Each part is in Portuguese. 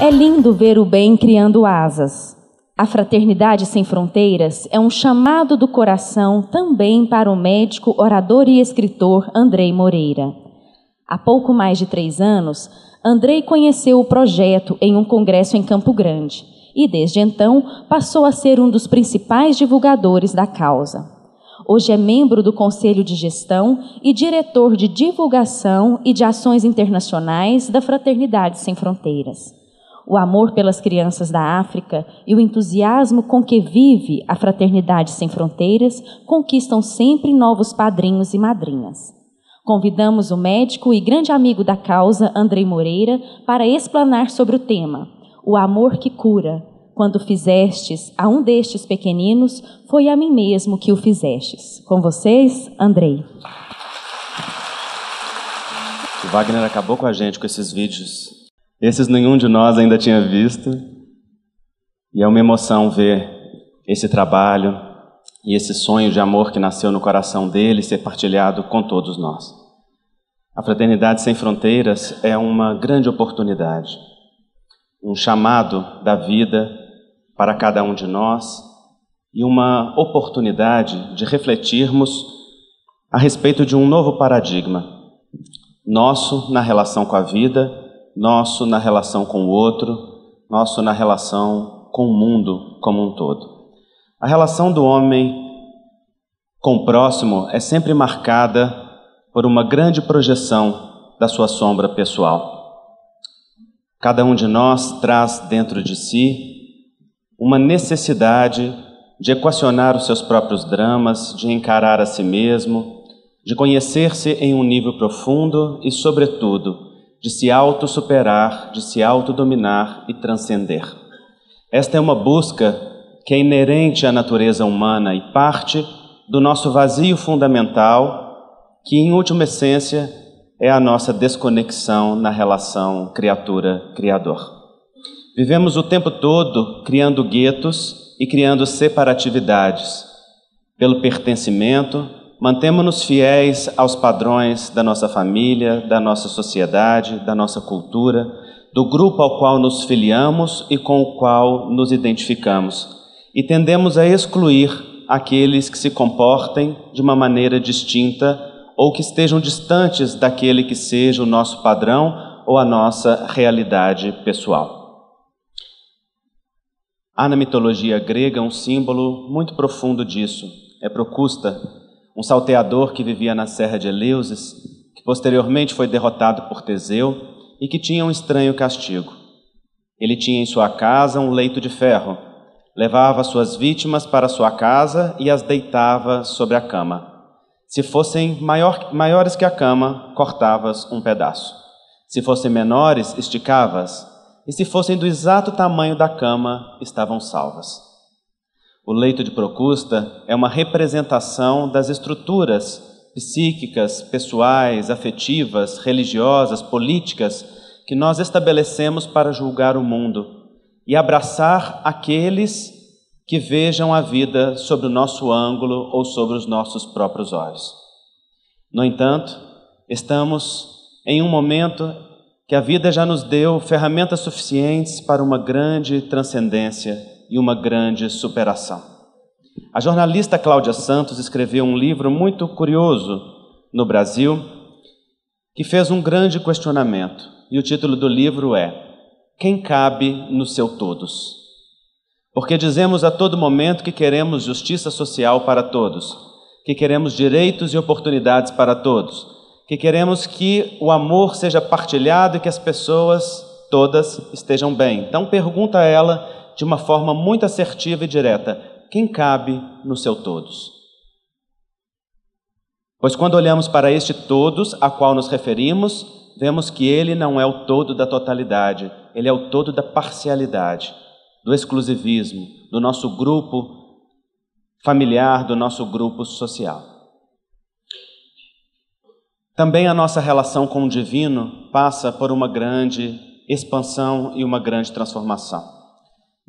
É lindo ver o bem criando asas. A Fraternidade Sem Fronteiras é um chamado do coração também para o médico, orador e escritor Andrei Moreira. Há pouco mais de três anos, Andrei conheceu o projeto em um congresso em Campo Grande e, desde então, passou a ser um dos principais divulgadores da causa. Hoje é membro do Conselho de Gestão e diretor de divulgação e de ações internacionais da Fraternidade Sem Fronteiras. O amor pelas crianças da África e o entusiasmo com que vive a Fraternidade Sem Fronteiras conquistam sempre novos padrinhos e madrinhas. Convidamos o médico e grande amigo da causa, Andrei Moreira, para explanar sobre o tema O amor que cura, quando fizestes a um destes pequeninos, foi a mim mesmo que o fizestes. Com vocês, Andrei. O Wagner acabou com a gente com esses vídeos. Esses nenhum de nós ainda tinha visto. E é uma emoção ver esse trabalho e esse sonho de amor que nasceu no coração dele ser partilhado com todos nós. A Fraternidade Sem Fronteiras é uma grande oportunidade, um chamado da vida para cada um de nós e uma oportunidade de refletirmos a respeito de um novo paradigma, nosso na relação com a vida, nosso na relação com o outro, nosso na relação com o mundo como um todo. A relação do homem com o próximo é sempre marcada por uma grande projeção da sua sombra pessoal. Cada um de nós traz dentro de si uma necessidade de equacionar os seus próprios dramas, de encarar a si mesmo, de conhecer-se em um nível profundo e, sobretudo, de se auto-superar, de se autodominar e transcender. Esta é uma busca que é inerente à natureza humana e parte do nosso vazio fundamental, que, em última essência, é a nossa desconexão na relação criatura-criador. Vivemos o tempo todo criando guetos e criando separatividades. Pelo pertencimento, mantemos-nos fiéis aos padrões da nossa família, da nossa sociedade, da nossa cultura, do grupo ao qual nos filiamos e com o qual nos identificamos. E tendemos a excluir aqueles que se comportem de uma maneira distinta ou que estejam distantes daquele que seja o nosso padrão ou a nossa realidade pessoal. Há na mitologia grega um símbolo muito profundo disso. É Procusta, um salteador que vivia na serra de Eleusis, que posteriormente foi derrotado por Teseu e que tinha um estranho castigo. Ele tinha em sua casa um leito de ferro, levava suas vítimas para sua casa e as deitava sobre a cama. Se fossem maior, maiores que a cama, cortavas um pedaço. Se fossem menores, esticavas e se fossem do exato tamanho da cama, estavam salvas. O leito de Procusta é uma representação das estruturas psíquicas, pessoais, afetivas, religiosas, políticas que nós estabelecemos para julgar o mundo e abraçar aqueles que vejam a vida sobre o nosso ângulo ou sobre os nossos próprios olhos. No entanto, estamos em um momento que a vida já nos deu ferramentas suficientes para uma grande transcendência e uma grande superação. A jornalista Cláudia Santos escreveu um livro muito curioso no Brasil que fez um grande questionamento. E o título do livro é Quem cabe no seu todos? Porque dizemos a todo momento que queremos justiça social para todos, que queremos direitos e oportunidades para todos, que queremos que o amor seja partilhado e que as pessoas todas estejam bem. Então pergunta a ela de uma forma muito assertiva e direta: quem cabe no seu todos? Pois quando olhamos para este todos a qual nos referimos, vemos que ele não é o todo da totalidade, ele é o todo da parcialidade, do exclusivismo, do nosso grupo familiar, do nosso grupo social. Também a nossa relação com o divino passa por uma grande expansão e uma grande transformação.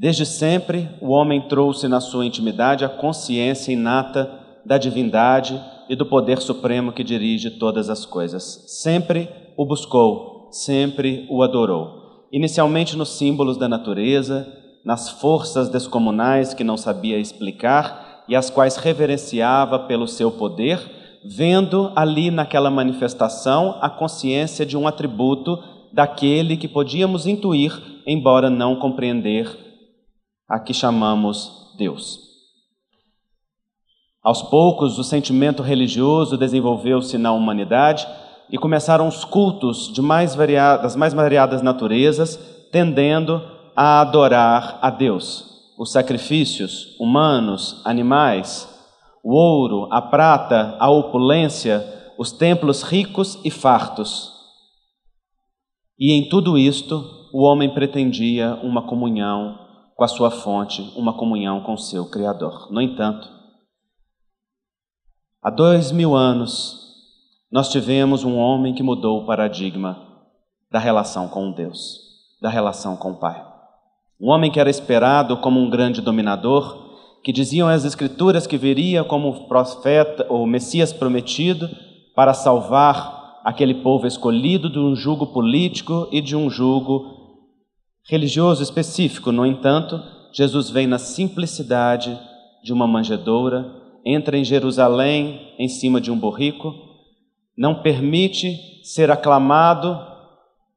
Desde sempre, o homem trouxe na sua intimidade a consciência inata da divindade e do poder supremo que dirige todas as coisas. Sempre o buscou, sempre o adorou. inicialmente nos símbolos da natureza, nas forças descomunais que não sabia explicar e as quais reverenciava pelo seu poder, vendo ali naquela manifestação a consciência de um atributo daquele que podíamos intuir, embora não compreender, a que chamamos Deus. Aos poucos, o sentimento religioso desenvolveu-se na humanidade e começaram os cultos de mais variadas, das mais variadas naturezas, tendendo a adorar a Deus. Os sacrifícios humanos, animais, o ouro, a prata, a opulência, os templos ricos e fartos. E em tudo isto, o homem pretendia uma comunhão com a sua fonte, uma comunhão com o seu Criador. No entanto, Há dois mil anos, nós tivemos um homem que mudou o paradigma da relação com Deus, da relação com o Pai. Um homem que era esperado como um grande dominador, que diziam as Escrituras que viria como profeta ou Messias prometido para salvar aquele povo escolhido de um jugo político e de um jugo religioso específico. No entanto, Jesus vem na simplicidade de uma manjedoura entra em Jerusalém em cima de um borrico, não permite ser aclamado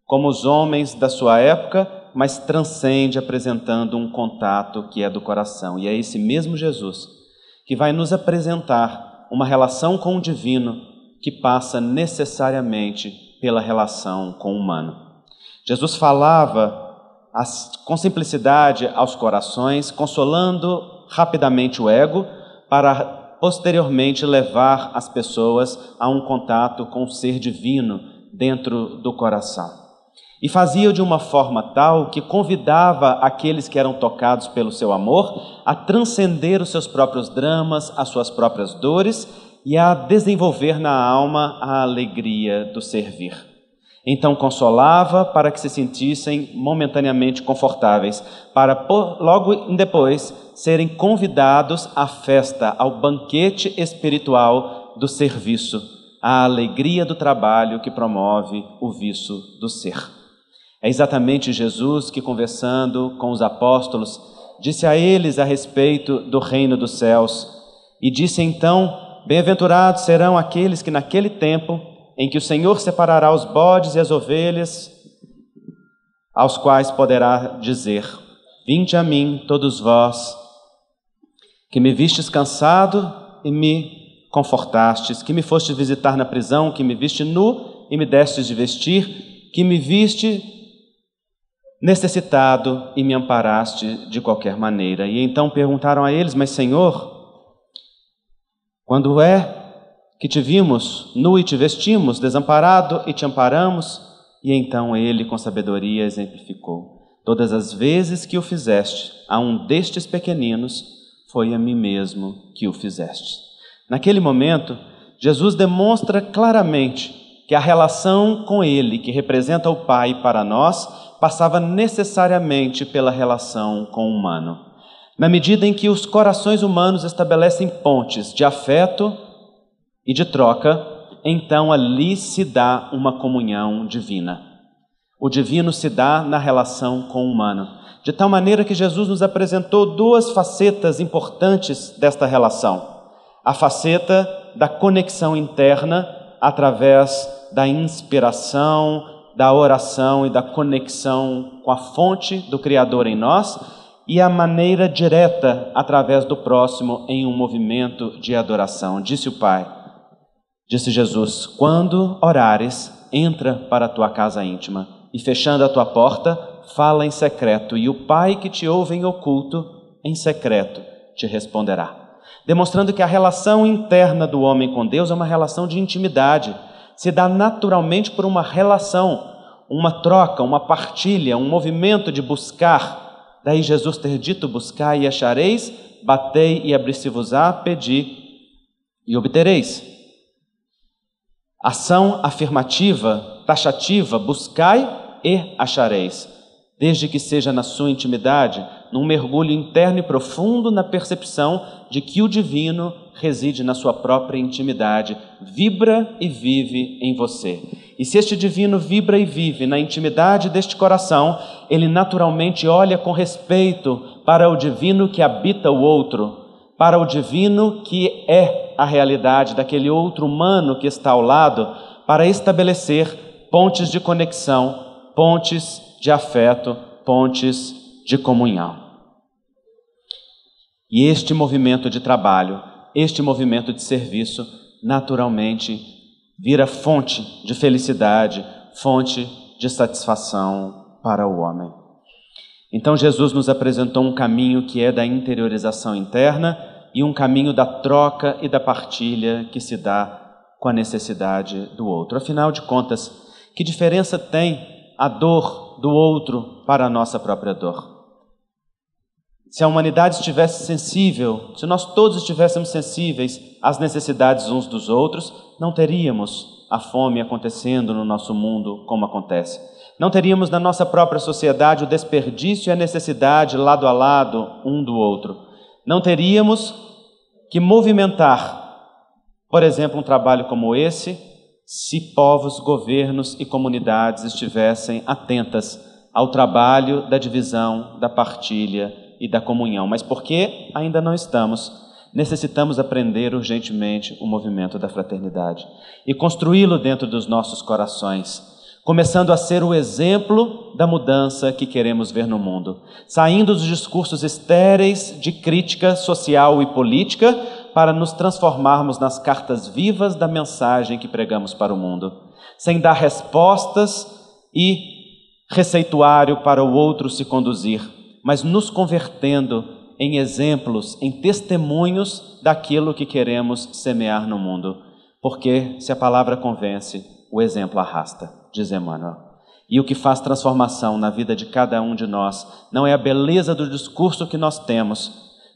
como os homens da sua época, mas transcende apresentando um contato que é do coração. E é esse mesmo Jesus que vai nos apresentar uma relação com o divino que passa necessariamente pela relação com o humano. Jesus falava com simplicidade aos corações, consolando rapidamente o ego para posteriormente levar as pessoas a um contato com o ser divino dentro do coração. E fazia de uma forma tal que convidava aqueles que eram tocados pelo seu amor a transcender os seus próprios dramas, as suas próprias dores e a desenvolver na alma a alegria do servir. Então consolava para que se sentissem momentaneamente confortáveis, para logo depois serem convidados à festa, ao banquete espiritual do serviço, à alegria do trabalho que promove o vício do ser. É exatamente Jesus que, conversando com os apóstolos, disse a eles a respeito do reino dos céus e disse então: Bem-aventurados serão aqueles que naquele tempo em que o Senhor separará os bodes e as ovelhas, aos quais poderá dizer: Vinde a mim, todos vós, que me vistes cansado e me confortastes, que me fostes visitar na prisão, que me viste nu e me destes de vestir, que me viste necessitado e me amparaste de qualquer maneira. E então perguntaram a eles: Mas, Senhor, quando é que te vimos nu e te vestimos, desamparado e te amparamos? E então ele, com sabedoria, exemplificou: Todas as vezes que o fizeste a um destes pequeninos, foi a mim mesmo que o fizeste. Naquele momento, Jesus demonstra claramente que a relação com Ele, que representa o Pai para nós, passava necessariamente pela relação com o humano. Na medida em que os corações humanos estabelecem pontes de afeto, e de troca, então ali se dá uma comunhão divina. O divino se dá na relação com o humano, de tal maneira que Jesus nos apresentou duas facetas importantes desta relação: a faceta da conexão interna através da inspiração, da oração e da conexão com a fonte do Criador em nós, e a maneira direta através do próximo em um movimento de adoração. Disse o Pai. Disse Jesus: Quando orares, entra para a tua casa íntima e, fechando a tua porta, fala em secreto, e o Pai que te ouve em oculto, em secreto, te responderá. Demonstrando que a relação interna do homem com Deus é uma relação de intimidade, se dá naturalmente por uma relação, uma troca, uma partilha, um movimento de buscar. Daí Jesus ter dito: Buscai e achareis, batei e abri-se-vos-á, pedi e obtereis. Ação afirmativa, taxativa, buscai e achareis, desde que seja na sua intimidade, num mergulho interno e profundo na percepção de que o divino reside na sua própria intimidade, vibra e vive em você. E se este divino vibra e vive na intimidade deste coração, ele naturalmente olha com respeito para o divino que habita o outro, para o divino que é a realidade daquele outro humano que está ao lado, para estabelecer pontes de conexão, pontes de afeto, pontes de comunhão. E este movimento de trabalho, este movimento de serviço, naturalmente vira fonte de felicidade, fonte de satisfação para o homem. Então Jesus nos apresentou um caminho que é da interiorização interna e um caminho da troca e da partilha que se dá com a necessidade do outro. Afinal de contas, que diferença tem a dor do outro para a nossa própria dor? Se a humanidade estivesse sensível, se nós todos estivéssemos sensíveis às necessidades uns dos outros, não teríamos a fome acontecendo no nosso mundo como acontece. Não teríamos na nossa própria sociedade o desperdício e a necessidade lado a lado um do outro. Não teríamos que movimentar, por exemplo, um trabalho como esse, se povos, governos e comunidades estivessem atentas ao trabalho da divisão, da partilha e da comunhão, mas porque ainda não estamos, necessitamos aprender urgentemente o movimento da fraternidade e construí-lo dentro dos nossos corações, começando a ser o exemplo da mudança que queremos ver no mundo, saindo dos discursos estéreis de crítica social e política para nos transformarmos nas cartas vivas da mensagem que pregamos para o mundo, sem dar respostas e receituário para o outro se conduzir mas nos convertendo em exemplos, em testemunhos daquilo que queremos semear no mundo. Porque se a palavra convence, o exemplo arrasta, diz Emmanuel. E o que faz transformação na vida de cada um de nós não é a beleza do discurso que nós temos,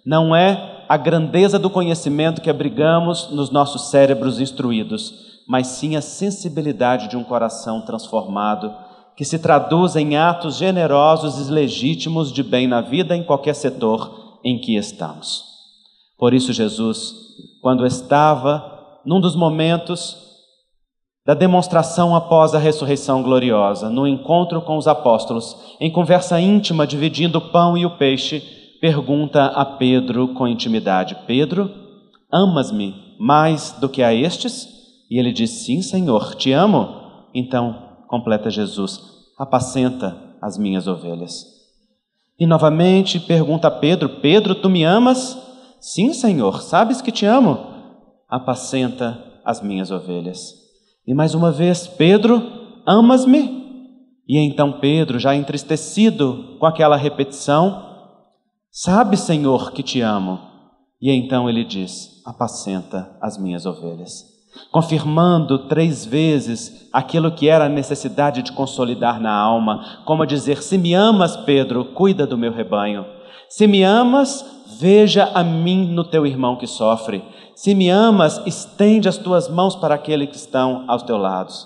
não é a grandeza do conhecimento que abrigamos nos nossos cérebros instruídos, mas sim a sensibilidade de um coração transformado que se traduz em atos generosos e legítimos de bem na vida em qualquer setor em que estamos. Por isso, Jesus, quando estava num dos momentos da demonstração após a ressurreição gloriosa, no encontro com os apóstolos, em conversa íntima, dividindo o pão e o peixe, pergunta a Pedro com intimidade: Pedro, amas-me mais do que a estes? E ele diz: Sim, Senhor, te amo. Então, completa Jesus, apacenta as minhas ovelhas. E novamente pergunta a Pedro: Pedro, tu me amas? Sim, Senhor, sabes que te amo. Apacenta as minhas ovelhas. E mais uma vez, Pedro, amas-me? E então Pedro, já entristecido com aquela repetição, sabe, Senhor, que te amo. E então ele diz: Apacenta as minhas ovelhas confirmando três vezes aquilo que era a necessidade de consolidar na alma, como a dizer: Se me amas, Pedro, cuida do meu rebanho. Se me amas, veja a mim no teu irmão que sofre. Se me amas, estende as tuas mãos para aqueles que estão aos teus lados.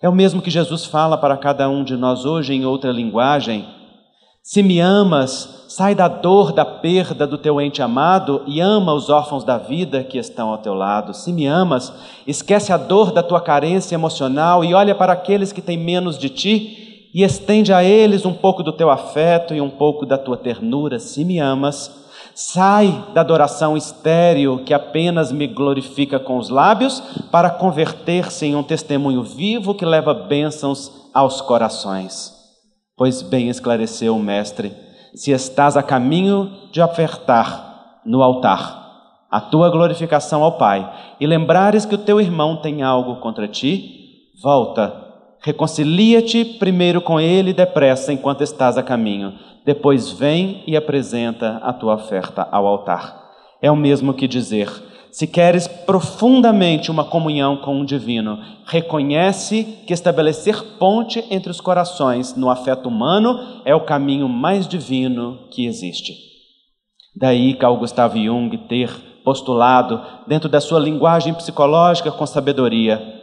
É o mesmo que Jesus fala para cada um de nós hoje em outra linguagem. Se me amas, sai da dor da perda do teu ente amado e ama os órfãos da vida que estão ao teu lado. Se me amas, esquece a dor da tua carência emocional e olha para aqueles que têm menos de ti e estende a eles um pouco do teu afeto e um pouco da tua ternura. Se me amas, sai da adoração estéril que apenas me glorifica com os lábios para converter-se em um testemunho vivo que leva bênçãos aos corações. Pois bem esclareceu o Mestre, se estás a caminho de ofertar no altar a tua glorificação ao Pai e lembrares que o teu irmão tem algo contra ti, volta, reconcilia-te primeiro com ele depressa enquanto estás a caminho, depois vem e apresenta a tua oferta ao altar. É o mesmo que dizer: se queres profundamente uma comunhão com o divino, reconhece que estabelecer ponte entre os corações no afeto humano é o caminho mais divino que existe. Daí Carl Gustav Jung ter postulado, dentro da sua linguagem psicológica com sabedoria,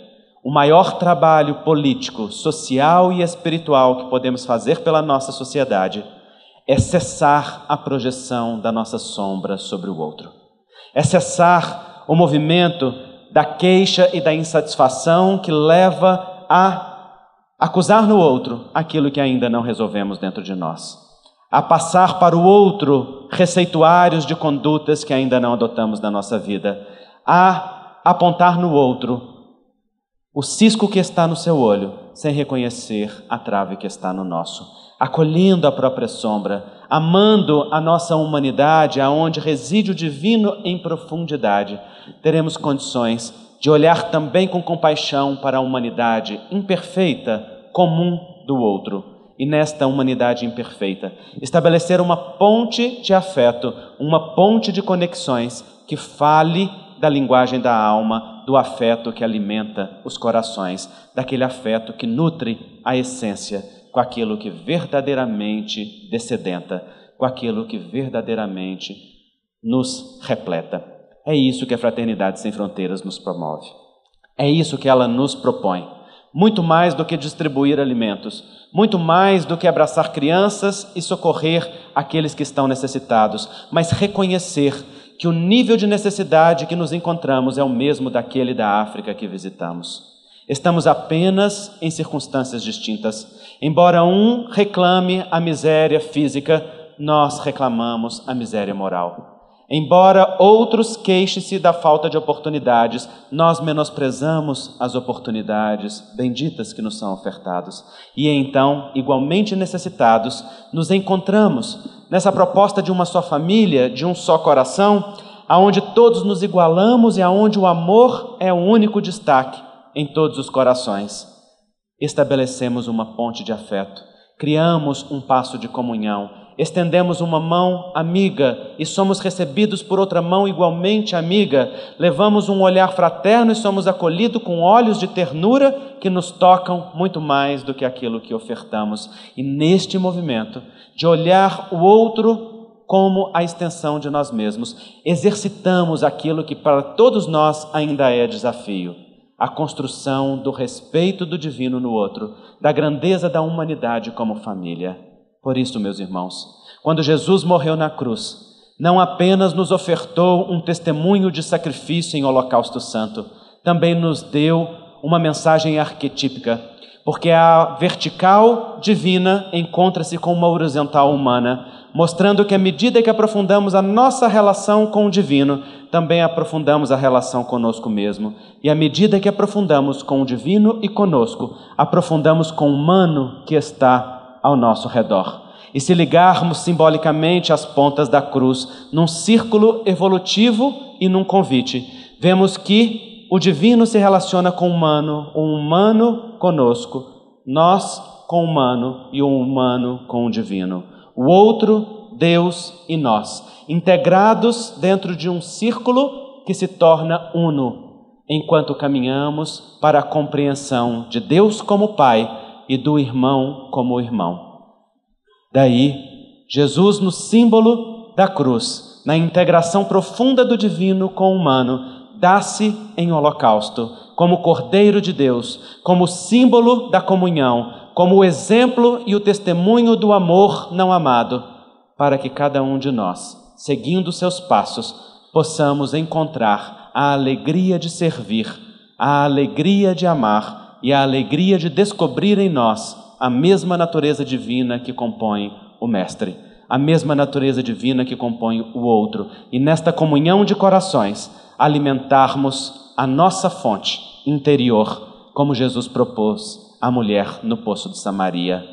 o maior trabalho político, social e espiritual que podemos fazer pela nossa sociedade é cessar a projeção da nossa sombra sobre o outro. É cessar o movimento da queixa e da insatisfação que leva a acusar no outro aquilo que ainda não resolvemos dentro de nós, a passar para o outro receituários de condutas que ainda não adotamos na nossa vida, a apontar no outro o cisco que está no seu olho, sem reconhecer a trave que está no nosso, acolhendo a própria sombra, amando a nossa humanidade, aonde reside o divino em profundidade, teremos condições de olhar também com compaixão para a humanidade imperfeita, comum do outro. E nesta humanidade imperfeita, estabelecer uma ponte de afeto, uma ponte de conexões que fale da linguagem da alma, do afeto que alimenta os corações, daquele afeto que nutre a essência com aquilo que verdadeiramente descedenta, com aquilo que verdadeiramente nos repleta. É isso que a Fraternidade Sem Fronteiras nos promove. É isso que ela nos propõe. Muito mais do que distribuir alimentos, muito mais do que abraçar crianças e socorrer aqueles que estão necessitados, mas reconhecer que o nível de necessidade que nos encontramos é o mesmo daquele da África que visitamos. Estamos apenas em circunstâncias distintas. Embora um reclame a miséria física, nós reclamamos a miséria moral. Embora outros queixem-se da falta de oportunidades, nós menosprezamos as oportunidades benditas que nos são ofertadas. E então, igualmente necessitados, nos encontramos nessa proposta de uma só família, de um só coração, aonde todos nos igualamos e aonde o amor é o único destaque em todos os corações. Estabelecemos uma ponte de afeto, criamos um passo de comunhão estendemos uma mão amiga e somos recebidos por outra mão igualmente amiga, levamos um olhar fraterno e somos acolhidos com olhos de ternura que nos tocam muito mais do que aquilo que ofertamos. E neste movimento de olhar o outro como a extensão de nós mesmos, exercitamos aquilo que para todos nós ainda é desafio. A construção do respeito do divino no outro, da grandeza da humanidade como família. Por isso, meus irmãos, quando Jesus morreu na cruz, não apenas nos ofertou um testemunho de sacrifício em holocausto santo, também nos deu uma mensagem arquetípica, porque a vertical divina encontra-se com uma horizontal humana, mostrando que à medida que aprofundamos a nossa relação com o divino, também aprofundamos a relação conosco mesmo. E à medida que aprofundamos com o divino e conosco, aprofundamos com o humano que está ao nosso redor. E se ligarmos simbolicamente as pontas da cruz num círculo evolutivo e num convite, vemos que o divino se relaciona com o humano, o humano conosco, nós com o humano e o humano com o divino. O outro, Deus e nós, integrados dentro de um círculo que se torna uno, enquanto caminhamos para a compreensão de Deus como Pai e do irmão como irmão. Daí, Jesus, no símbolo da cruz, na integração profunda do divino com o humano, dá-se em holocausto, como Cordeiro de Deus, como símbolo da comunhão, como o exemplo e o testemunho do amor não amado, para que cada um de nós, seguindo seus passos, possamos encontrar a alegria de servir, a alegria de amar e a alegria de descobrir em nós a mesma natureza divina que compõe o Mestre, a mesma natureza divina que compõe o outro, e nesta comunhão de corações alimentarmos a nossa fonte interior, como Jesus propôs à mulher no poço de Samaria.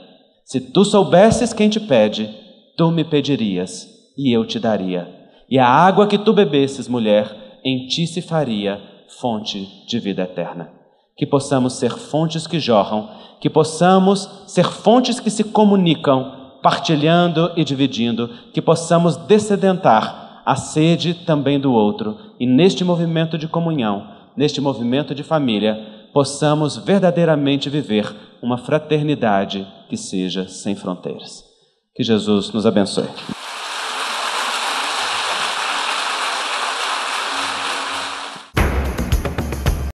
Se tu soubesses quem te pede, tu me pedirias e eu te daria. E a água que tu bebesses, mulher, em ti se faria fonte de vida eterna que possamos ser fontes que jorram, que possamos ser fontes que se comunicam, partilhando e dividindo, que possamos descedentar a sede também do outro e neste movimento de comunhão, neste movimento de família, possamos verdadeiramente viver uma fraternidade que seja sem fronteiras. Que Jesus nos abençoe.